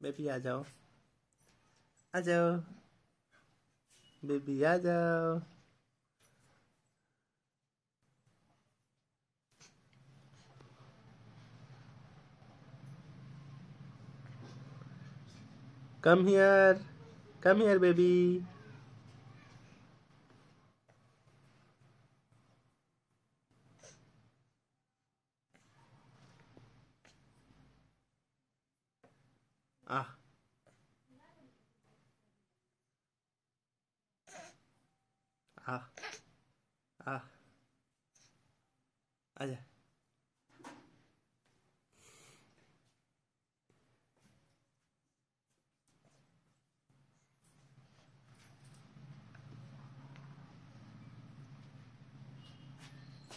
Baby आ जाओ आ जाओ बेबी आ जाओ come here come here baby 啊啊啊！哎呀！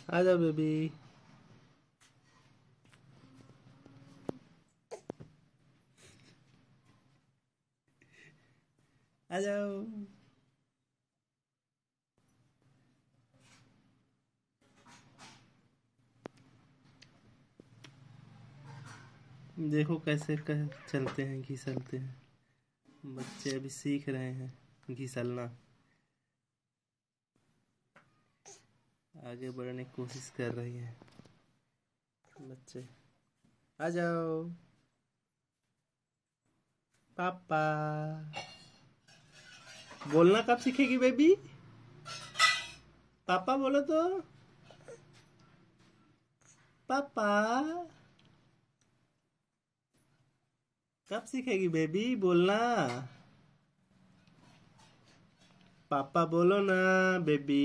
哎呀，baby。जाओ देखो कैसे कह चलते हैं, घिसलते हैं। बच्चे अभी सीख रहे हैं घिसलना। आगे बढ़ने की कोशिश कर रही है बच्चे। आ जाओ। पापा। बोलना कब सीखेगी बेबी पापा बोलो तो पापा कब सीखेगी बेबी बोलना पापा बोलो ना बेबी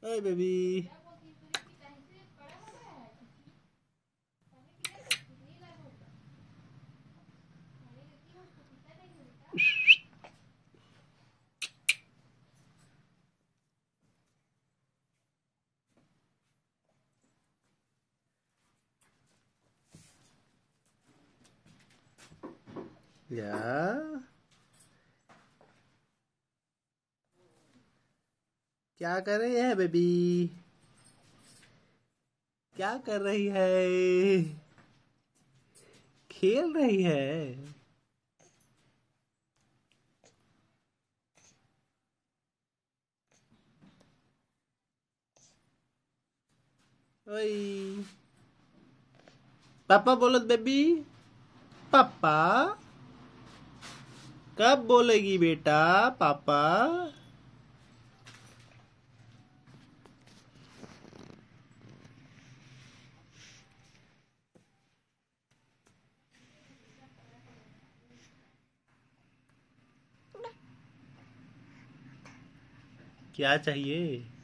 Hey baby. Yeah. क्या कर रही है बेबी क्या कर रही है? खेल रही है? पापा बोलो बेबी पापा? कब बोलेगी बेटा, पापा? क्या चाहिए?